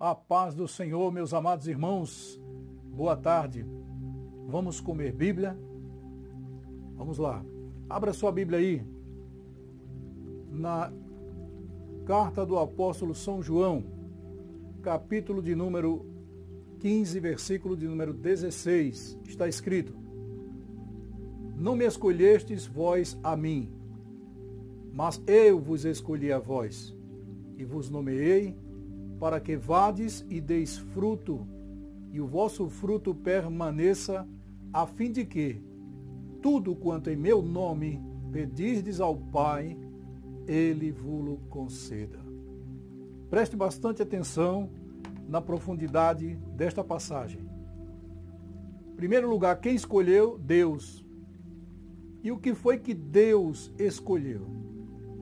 A paz do Senhor, meus amados irmãos. Boa tarde. Vamos comer Bíblia? Vamos lá. Abra sua Bíblia aí. Na carta do apóstolo São João, capítulo de número 15, versículo de número 16. Está escrito: Não me escolhestes vós a mim, mas eu vos escolhi a vós, e vos nomeei para que vades e deis fruto, e o vosso fruto permaneça, a fim de que tudo quanto em meu nome pedirdes ao Pai, ele vos conceda. Preste bastante atenção na profundidade desta passagem. Em primeiro lugar, quem escolheu? Deus. E o que foi que Deus escolheu?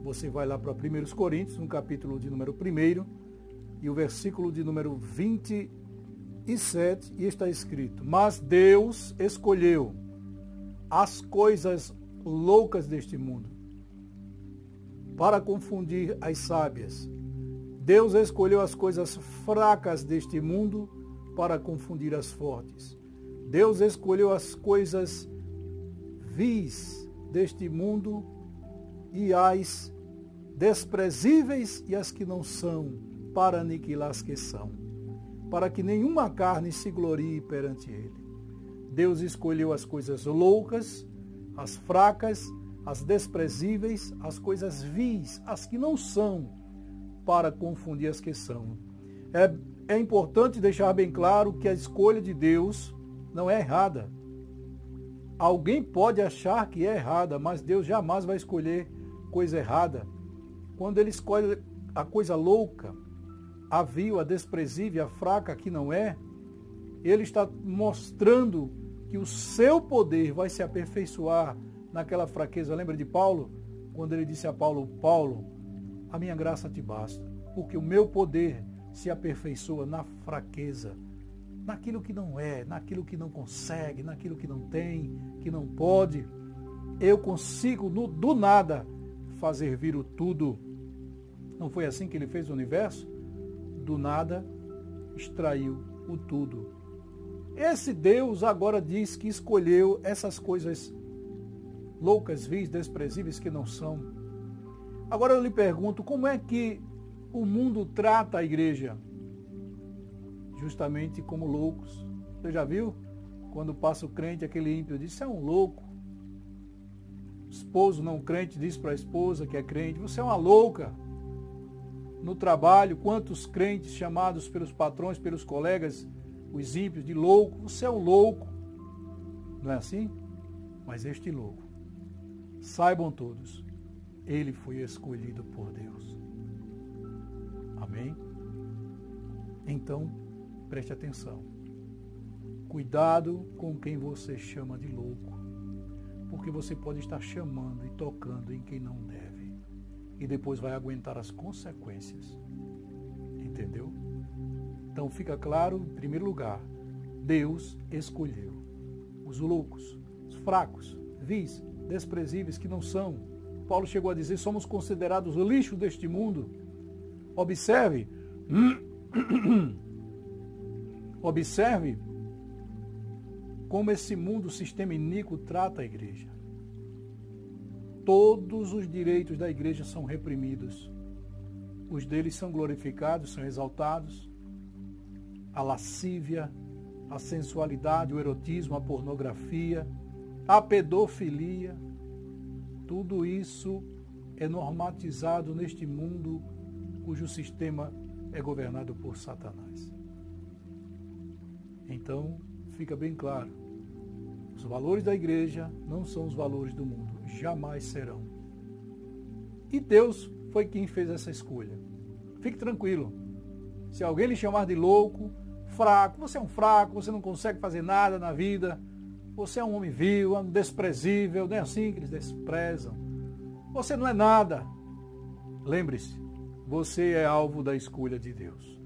Você vai lá para 1 Coríntios, no capítulo de número 1, e o versículo de número 27, e está escrito: Mas Deus escolheu as coisas loucas deste mundo para confundir as sábias. Deus escolheu as coisas fracas deste mundo para confundir as fortes. Deus escolheu as coisas vis deste mundo e as desprezíveis e as que não são para aniquilar as que são, para que nenhuma carne se glorie perante ele. Deus escolheu as coisas loucas, as fracas, as desprezíveis, as coisas vis, as que não são, para confundir as que são. É, é importante deixar bem claro que a escolha de Deus não é errada. Alguém pode achar que é errada, mas Deus jamais vai escolher coisa errada. Quando ele escolhe a coisa louca, a vil, a desprezível, a fraca que não é, ele está mostrando que o seu poder vai se aperfeiçoar naquela fraqueza. Lembra de Paulo? Quando ele disse a Paulo, Paulo, a minha graça te basta, porque o meu poder se aperfeiçoa na fraqueza, naquilo que não é, naquilo que não consegue, naquilo que não tem, que não pode. Eu consigo, no, do nada, fazer vir o tudo. Não foi assim que ele fez o universo? Do nada, extraiu o tudo. Esse Deus agora diz que escolheu essas coisas loucas, vis, desprezíveis que não são. Agora eu lhe pergunto, como é que o mundo trata a igreja? Justamente como loucos. Você já viu? Quando passa o crente, aquele ímpio diz, você é um louco. O esposo não crente diz para a esposa que é crente, você é uma louca no trabalho, quantos crentes chamados pelos patrões, pelos colegas, os ímpios, de louco. Você é um louco. Não é assim? Mas este louco, saibam todos, ele foi escolhido por Deus. Amém? Então, preste atenção. Cuidado com quem você chama de louco, porque você pode estar chamando e tocando em quem não deve e depois vai aguentar as consequências. Entendeu? Então fica claro, em primeiro lugar, Deus escolheu os loucos, os fracos, vis, desprezíveis que não são. Paulo chegou a dizer: somos considerados lixo deste mundo. Observe, observe como esse mundo, o sistema iníquo, trata a igreja todos os direitos da igreja são reprimidos. Os deles são glorificados, são exaltados. A lascívia, a sensualidade, o erotismo, a pornografia, a pedofilia, tudo isso é normatizado neste mundo cujo sistema é governado por Satanás. Então, fica bem claro: os valores da igreja não são os valores do mundo jamais serão. E Deus foi quem fez essa escolha. Fique tranquilo. Se alguém lhe chamar de louco, fraco, você é um fraco, você não consegue fazer nada na vida, você é um homem vil, um desprezível, não é assim que eles desprezam. Você não é nada. Lembre-se, você é alvo da escolha de Deus.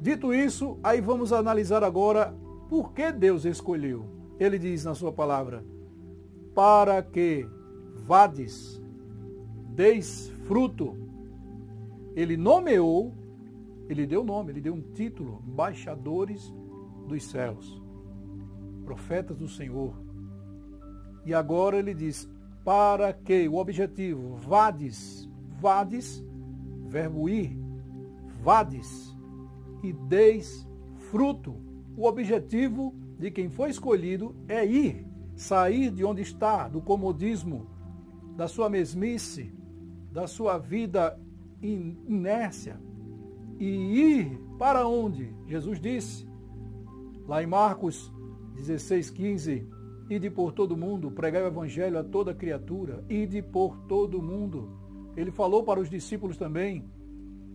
Dito isso, aí vamos analisar agora por que Deus escolheu. Ele diz na sua palavra: para que vades, deis fruto. Ele nomeou Ele deu nome, ele deu um título, embaixadores dos céus, profetas do Senhor. E agora ele diz: para que o objetivo, vades, vades, verbo ir, vades, e deis fruto. O objetivo de quem foi escolhido é ir, sair de onde está, do comodismo, da sua mesmice, da sua vida inércia, e ir para onde? Jesus disse, lá em Marcos 16, 15, Ide por todo mundo, pregai o evangelho a toda criatura, ide por todo mundo. Ele falou para os discípulos também: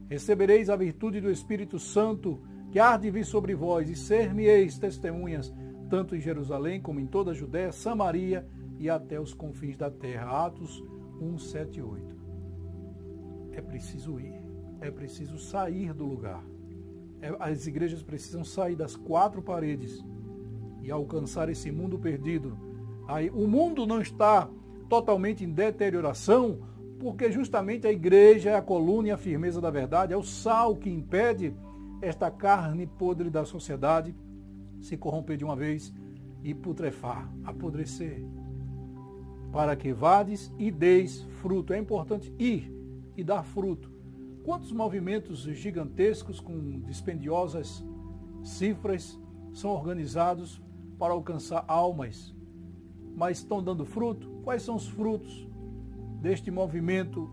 Recebereis a virtude do Espírito Santo, que há de vir sobre vós, e ser-me-eis testemunhas, tanto em Jerusalém como em toda a Judéia, Samaria e até os confins da terra. Atos 1, 7 e 8. É preciso ir, é preciso sair do lugar. É, as igrejas precisam sair das quatro paredes e alcançar esse mundo perdido. Aí, o mundo não está totalmente em deterioração, porque justamente a igreja é a coluna e a firmeza da verdade, é o sal que impede esta carne podre da sociedade se corromper de uma vez e putrefar, apodrecer. Para que vades e deis fruto. É importante ir e dar fruto. Quantos movimentos gigantescos com dispendiosas cifras são organizados para alcançar almas, mas estão dando fruto? Quais são os frutos deste movimento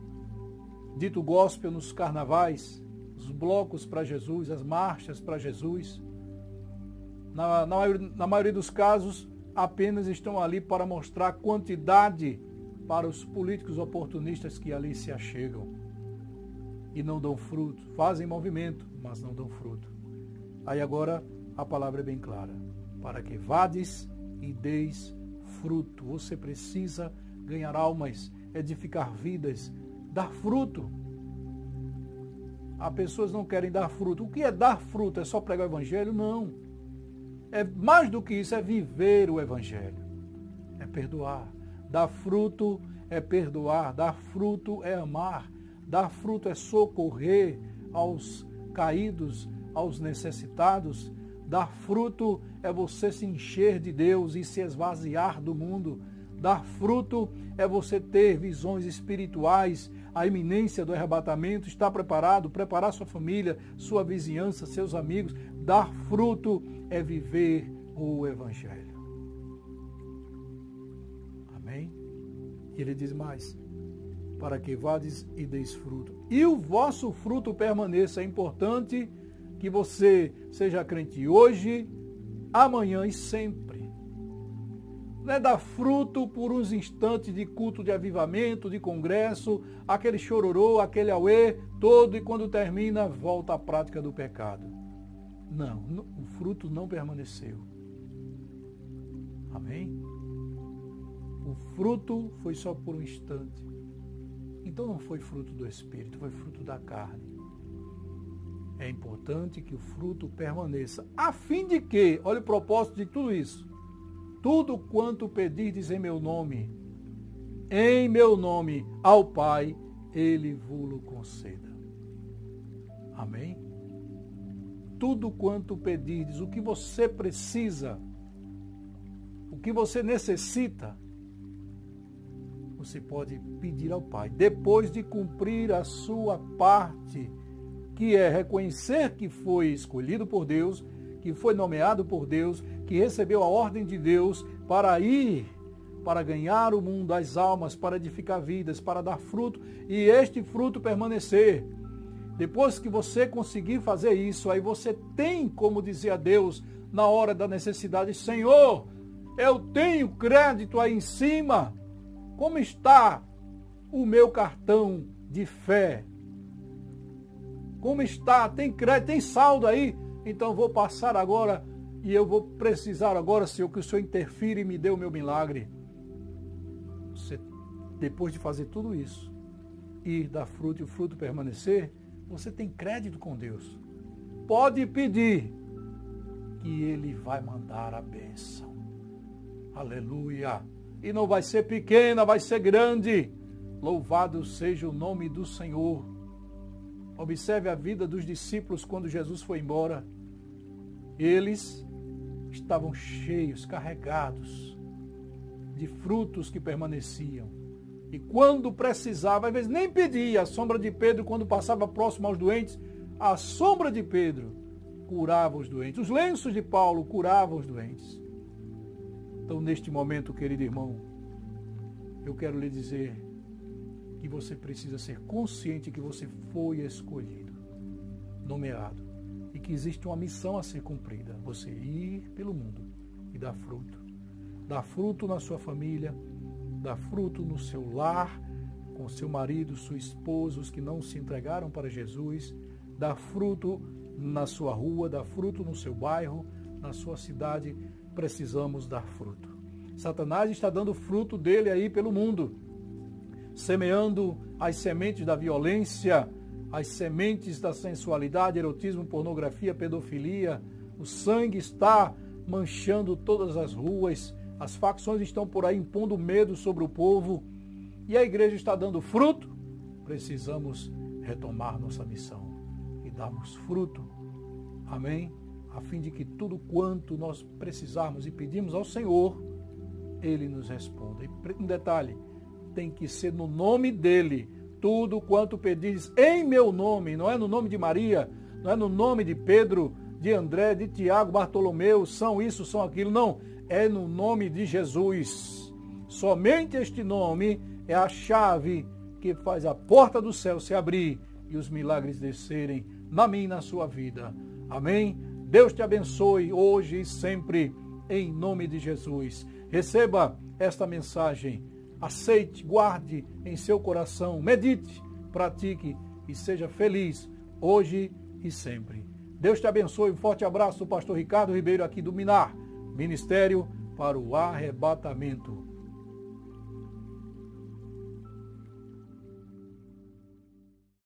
dito gospel nos carnavais, os blocos para Jesus, as marchas para Jesus? Na, na, na maioria dos casos, apenas estão ali para mostrar quantidade para os políticos oportunistas que ali se achegam e não dão fruto. Fazem movimento, mas não dão fruto. Aí agora a palavra é bem clara para que vades e deis fruto. Você precisa ganhar almas, edificar vidas, dar fruto. Há pessoas não querem dar fruto. O que é dar fruto? É só pregar o evangelho? Não. É mais do que isso, é viver o evangelho. É perdoar. Dar fruto é perdoar, dar fruto é amar, dar fruto é socorrer aos caídos, aos necessitados, Dar fruto é você se encher de Deus e se esvaziar do mundo. Dar fruto é você ter visões espirituais, a iminência do arrebatamento, estar preparado, preparar sua família, sua vizinhança, seus amigos. Dar fruto é viver o Evangelho. Amém? E ele diz mais: para que vades e deis fruto. E o vosso fruto permaneça. É importante que você seja crente hoje, amanhã e sempre. Não é dar fruto por uns instantes de culto de avivamento, de congresso, aquele chororô, aquele auê todo e quando termina volta à prática do pecado. Não, o fruto não permaneceu. Amém? O fruto foi só por um instante. Então não foi fruto do Espírito, foi fruto da carne. É importante que o fruto permaneça, a fim de que, olha o propósito de tudo isso, tudo quanto pedirdes em meu nome, em meu nome ao Pai, ele vos conceda. Amém? Tudo quanto pedirdes, o que você precisa, o que você necessita, você pode pedir ao Pai, depois de cumprir a sua parte que é reconhecer que foi escolhido por Deus, que foi nomeado por Deus, que recebeu a ordem de Deus para ir, para ganhar o mundo, as almas, para edificar vidas, para dar fruto e este fruto permanecer. Depois que você conseguir fazer isso, aí você tem como dizer a Deus na hora da necessidade: Senhor, eu tenho crédito aí em cima. Como está o meu cartão de fé? Como está? Tem crédito, tem saldo aí? Então vou passar agora e eu vou precisar agora, Senhor, que o Senhor interfira e me dê o meu milagre. Você, depois de fazer tudo isso, ir dar fruto e o fruto permanecer, você tem crédito com Deus. Pode pedir que Ele vai mandar a bênção. Aleluia. E não vai ser pequena, vai ser grande. Louvado seja o nome do Senhor. Observe a vida dos discípulos quando Jesus foi embora. Eles estavam cheios, carregados de frutos que permaneciam. E quando precisava, às vezes nem pedia, a sombra de Pedro, quando passava próximo aos doentes, a sombra de Pedro curava os doentes. Os lenços de Paulo curavam os doentes. Então, neste momento, querido irmão, eu quero lhe dizer que você precisa ser consciente que você foi escolhido, nomeado, e que existe uma missão a ser cumprida: você ir pelo mundo e dar fruto. Dar fruto na sua família, dar fruto no seu lar, com seu marido, sua esposa, os que não se entregaram para Jesus, dar fruto na sua rua, dar fruto no seu bairro, na sua cidade, precisamos dar fruto. Satanás está dando fruto dele aí pelo mundo, semeando as sementes da violência, as sementes da sensualidade, erotismo, pornografia, pedofilia. O sangue está manchando todas as ruas, as facções estão por aí impondo medo sobre o povo e a igreja está dando fruto. Precisamos retomar nossa missão e darmos fruto. Amém? A fim de que tudo quanto nós precisarmos e pedimos ao Senhor, Ele nos responda. E um detalhe, tem que ser no nome dEle. Tudo quanto pedis em meu nome, não é no nome de Maria, não é no nome de Pedro, de André, de Tiago, Bartolomeu, são isso, são aquilo, não. É no nome de Jesus. Somente este nome é a chave que faz a porta do céu se abrir e os milagres descerem na minha e na sua vida. Amém? Deus te abençoe hoje e sempre, em nome de Jesus. Receba esta mensagem, aceite, guarde em seu coração, medite, pratique e seja feliz hoje e sempre. Deus te abençoe. Um forte abraço pastor Ricardo Ribeiro aqui do Minar, Ministério para o Arrebatamento.